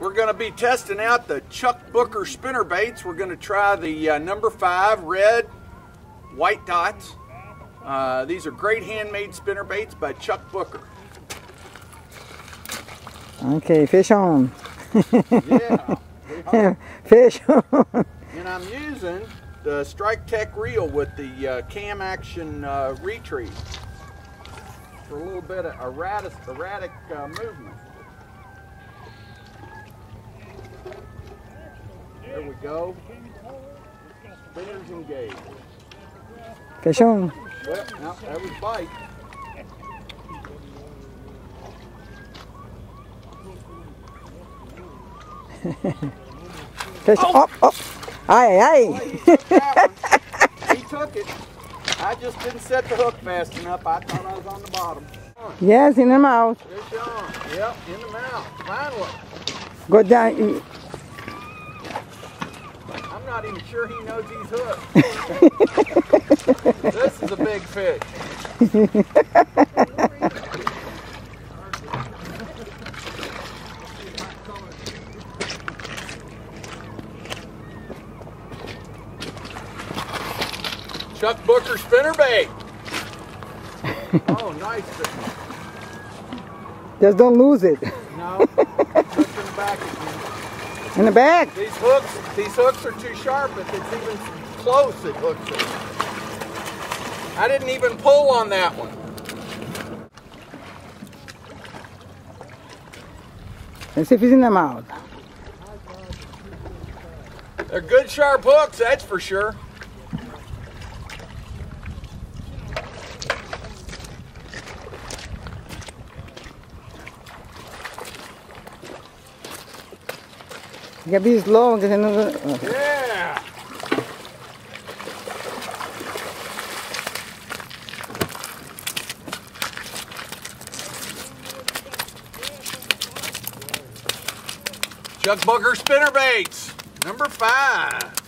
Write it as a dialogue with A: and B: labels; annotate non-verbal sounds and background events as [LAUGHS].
A: We're going to be testing out the Chuck Booker spinner baits. We're going to try the uh, number five red white dots. Uh, these are great handmade spinner baits by Chuck Booker.
B: Okay, fish on.
A: yeah. [LAUGHS]
B: fish on.
A: and I'm using the Strike Tech reel with the uh, cam action uh, retrieve for a little bit of erratic, erratic uh, movement. There we go. Spinners engaged.
B: Fish on.
A: Well, no, that was bite.
B: Fish [LAUGHS]
A: Oh.
B: up, up. Aye, aye.
A: he took it. I just didn't set the hook fast enough. I thought I was on the bottom.
B: Yes, in the mouth.
A: Fish on. Yep, in the mouth. Finally.
B: Go down.
A: I'm not even sure he knows he's hooked. [LAUGHS] this is a big fish. Chuck Booker spinnerbait. [LAUGHS] oh, nice.
B: Just don't lose it.
A: No, in the back again.
B: In the back.
A: These hooks, these hooks are too sharp. If it's even close, it hooks it. I didn't even pull on that one.
B: Let's see if he's in the mouth.
A: They're good sharp hooks, that's for sure.
B: You gotta be slow because
A: Yeah. Chuck Booker spinner baits, number five.